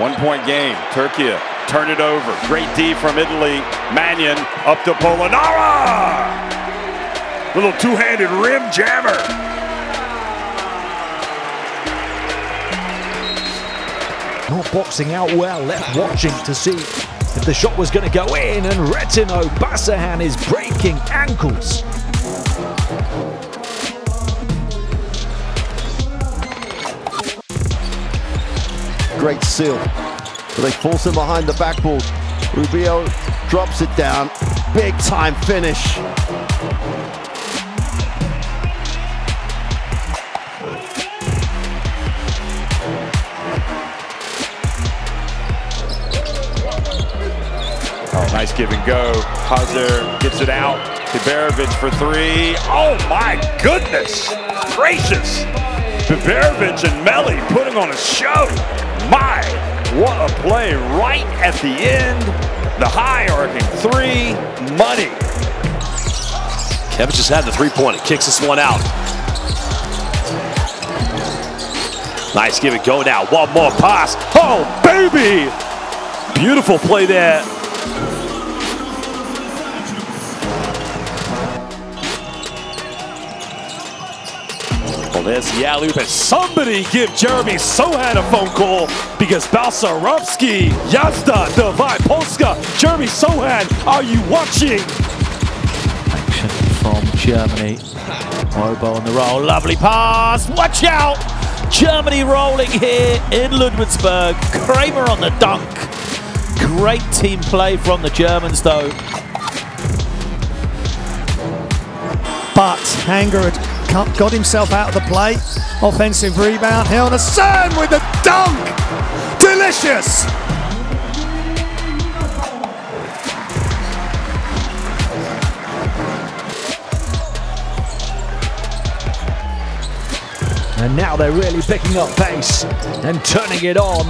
One point game. Turkey turn it over. Great D from Italy. Mannion up to Polonara. Little two-handed rim jammer. Not boxing out well, left watching to see if the shot was going to go in, and Retin Obasohan is breaking ankles. Great seal. But they force him behind the backboard. Rubio drops it down. Big time finish. Oh, nice give and go. Hazard gets it out. Biberovic for three. Oh my goodness gracious. Biberovic and Melli putting on a show. My, what a play right at the end. The high arcing three, money. Kevin just had the three-pointer, kicks this one out. Nice give it go now. One more pass. Oh, baby! Beautiful play there. There's the alley and somebody give Jeremy Sochan a phone call because Balcerowski, Yazda, Davai Polska, Jeremy Sochan, are you watching? Action from Germany. Obo on the roll. Lovely pass. Watch out! Germany rolling here in Ludwigsburg. Kramer on the dunk. Great team play from the Germans, though. But Hanger got himself out of the play. Offensive rebound. Hlinason with a dunk. Delicious. And now they're really picking up pace and turning it on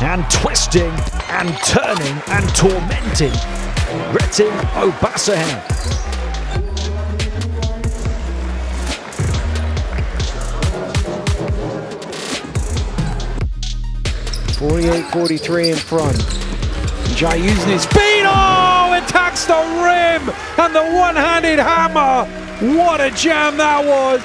and twisting and turning and tormenting. Retin Obasohan. Forty-eight, forty-three in front. Jai using his speed. Oh, attacks the rim and the one-handed hammer. What a jam that was.